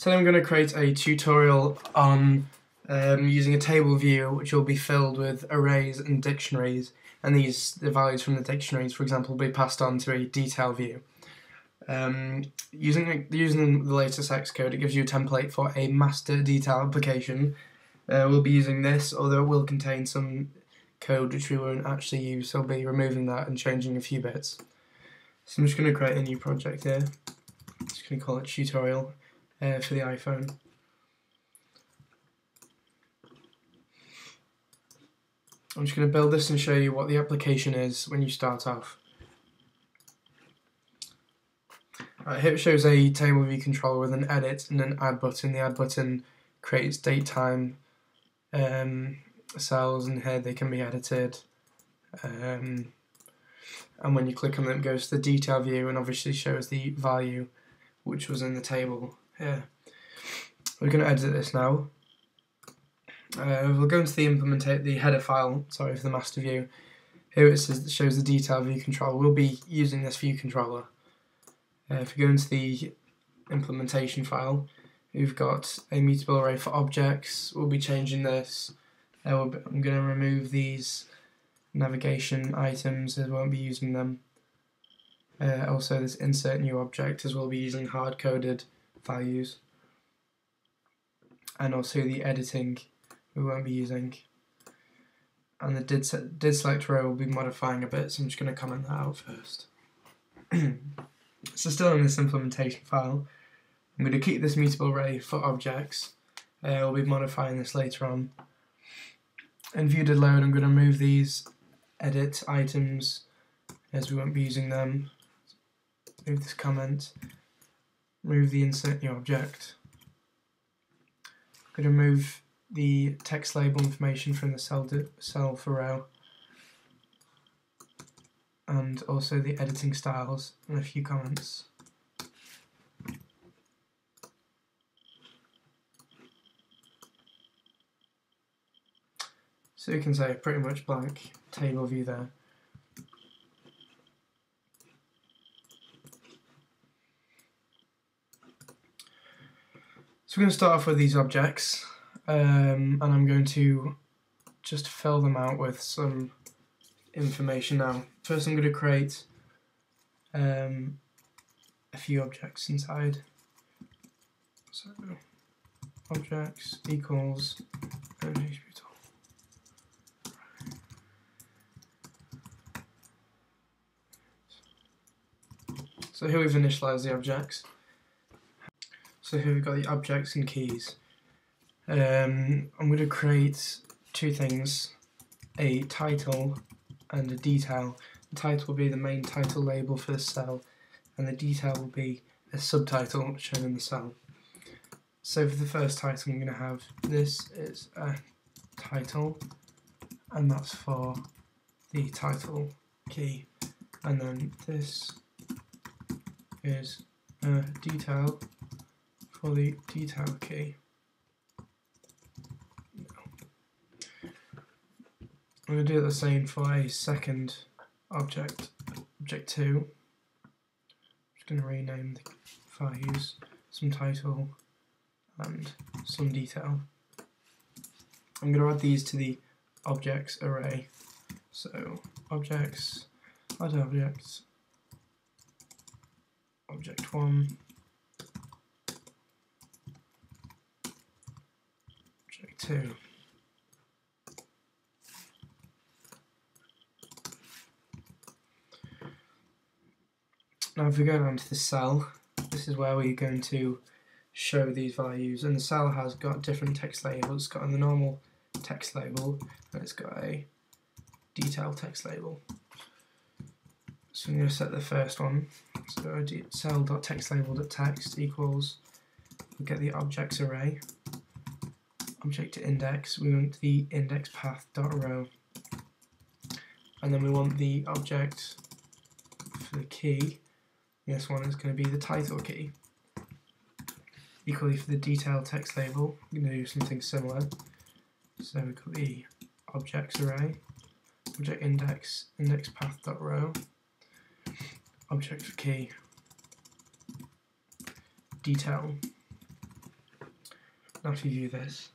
Today I'm going to create a tutorial on um, using a table view which will be filled with arrays and dictionaries and these the values from the dictionaries for example will be passed on to a detail view. Um, using using the latest Xcode it gives you a template for a master detail application. Uh, we'll be using this although it will contain some code which we won't actually use so I'll be removing that and changing a few bits. So I'm just going to create a new project here. Just going to call it tutorial uh, for the iPhone. I'm just going to build this and show you what the application is when you start off. Right, here it shows a table view controller with an edit and an add button. The add button creates date time um, cells and here they can be edited. Um, and when you click on them it goes to the detail view and obviously shows the value which was in the table here. We're going to edit this now. Uh, we'll go into the implementate the header file, sorry for the master view. Here it says it shows the detail view controller. We'll be using this view controller. Uh, if we go into the implementation file, we've got a mutable array for objects. We'll be changing this. Uh, we'll be, I'm going to remove these navigation items as we won't be using them. Uh, also this insert new object as we'll be using hard-coded values. And also the editing we won't be using. And the did, set, did select row will be modifying a bit, so I'm just going to comment that out first. so still in this implementation file, I'm going to keep this mutable array for objects. Uh, we'll be modifying this later on. In view did load, I'm going to move these edit items as we won't be using them. Move this comment. Move the insert new object. I'm going to move the text label information from the cell, cell for row and also the editing styles and a few comments. So you can say pretty much blank table view there. So we're going to start off with these objects um, and I'm going to just fill them out with some information now. First I'm going to create um, a few objects inside. So objects equals So here we've initialized the objects. So here we've got the objects and keys. Um, I'm going to create two things, a title and a detail. The title will be the main title label for the cell and the detail will be a subtitle shown in the cell. So for the first title I'm going to have this is a title and that's for the title key and then this is a detail for the detail key. I'm going to do the same for a second object, object 2. I'm just going to rename the values, some title and some detail. I'm going to add these to the objects array. So objects, add objects, object 1, object 2. Now if we go down to the cell, this is where we're going to show these values and the cell has got different text labels. It's got the normal text label and it's got a detailed text label. So I'm going to set the first one. So cell.textlabel.text equals, we get the objects array, object to index, we want the index path dot row, and then we want the object for the key, this one is going to be the title key. Equally for the detail text label, we're going to do something similar. So we've got the objects array, object index, index path dot row, object for key, detail. Now to view this,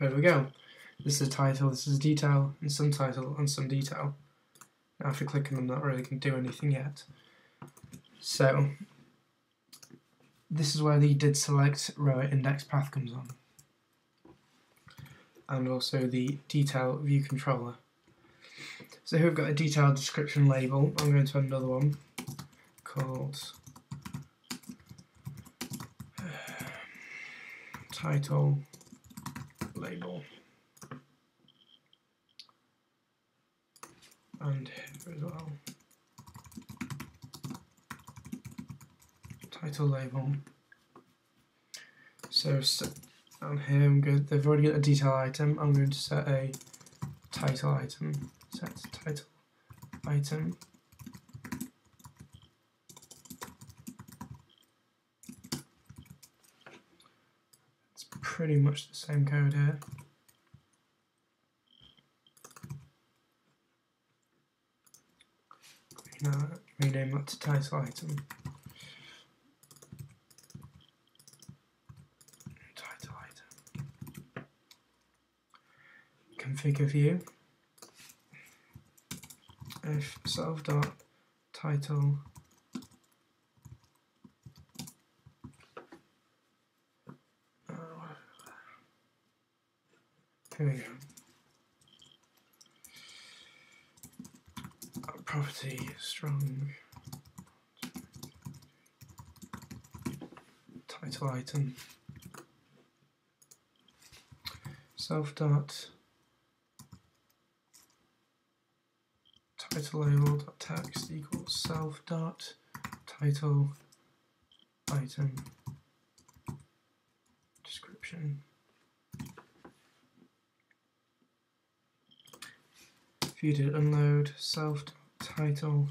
there we go. This is a title, this is a detail, and some title, and some detail. Now if we click on them, not really can do anything yet. So, this is where the did select row index path comes on. And also the detail view controller. So here we've got a detailed description label. I'm going to add another one called uh, title label. And here as well. Title label. So, down here I'm good. They've already got a detail item. I'm going to set a title item set title item pretty much the same code here. Now rename that to title item. Title item. Configure view. If self dot title here we go property strong. Title item. Self dot. Title label dot text equals self dot title item. Description you did unload self title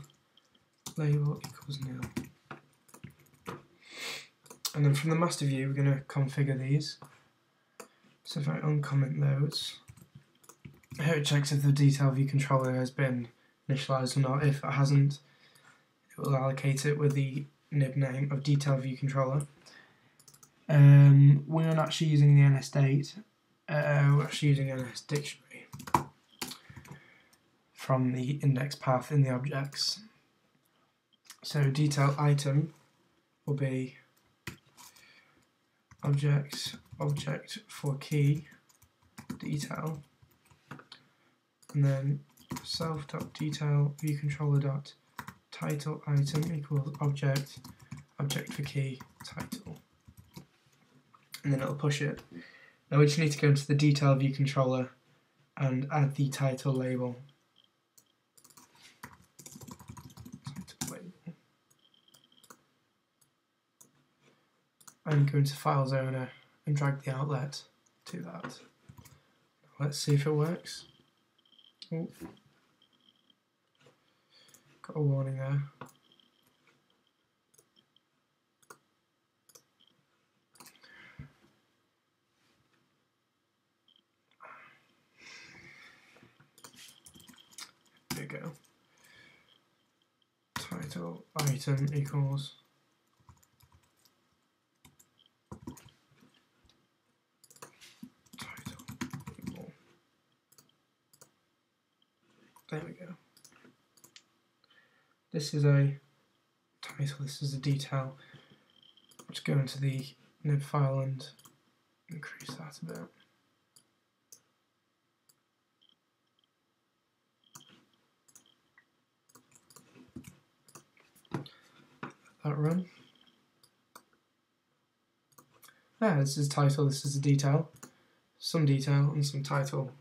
label equals nil and then from the master view we're going to configure these so if I uncomment those here it checks if the detail view controller has been initialized or not. If it hasn't, it will allocate it with the nib name of detail view controller. Um, we're not actually using the NS date, uh, we're actually using NS dictionary from the index path in the objects. So detail item will be object object for key detail. And then self dot detail view controller dot title item equals object object for key title. And then it'll push it. Now we just need to go into the detail view controller and add the title label title label and go into files owner and drag the outlet to that let's see if it works. Got a warning there. There you go. Title item equals title equal. There we go. This is a title, this is a detail. Let's go into the nib file and increase that a bit. that run. Yeah, this is title, this is a detail. Some detail and some title.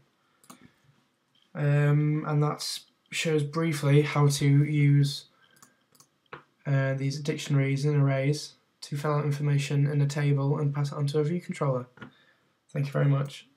Um, and that's shows briefly how to use uh, these dictionaries and arrays to fill out information in a table and pass it onto a view controller. Thank you very much.